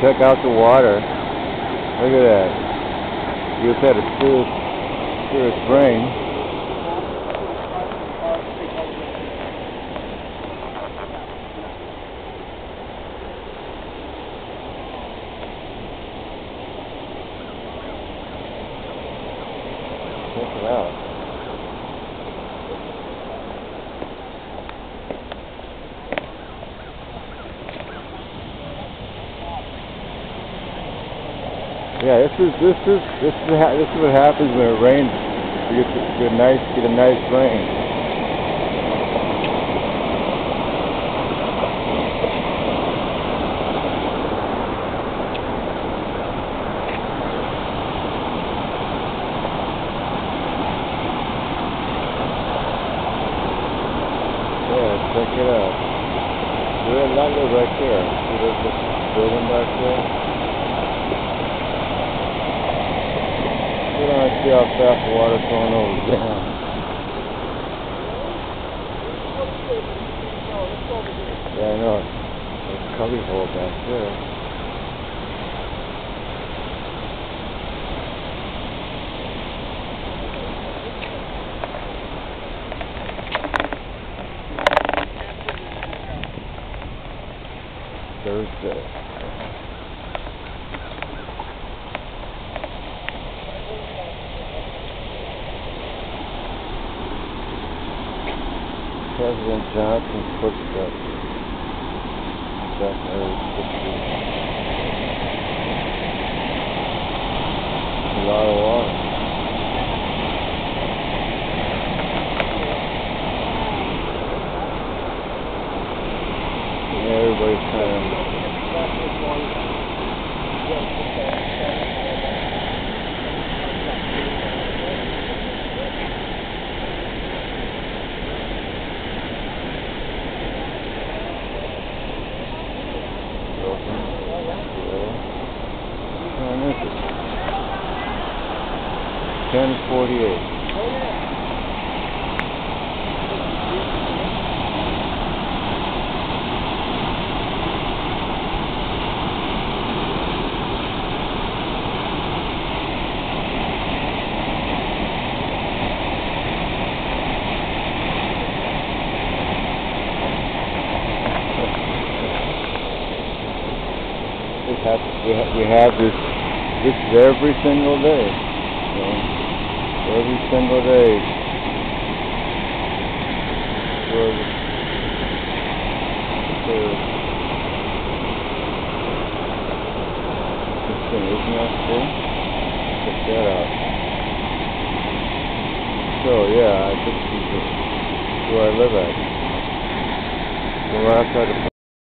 check out the water. Look at that. You just had a serious, serious rain. Check it out. Yeah, this is this is this is this is what happens when it rains. You get, get a nice get a nice rain. Check it out. We're in London right there. See this building back there? You don't see how fast the water's going over there. Yeah, I know. There's a cubby hole back there. Thursday. President Johnson's footsteps. Uh, Back Area 60. A lot of water. Yeah, everybody's kind 1048. we have we have this this is every single day. So every single day. That- sure. Interesting, isn't that cool? Check that out. So, yeah, I- this is the- where I live at. So right outside the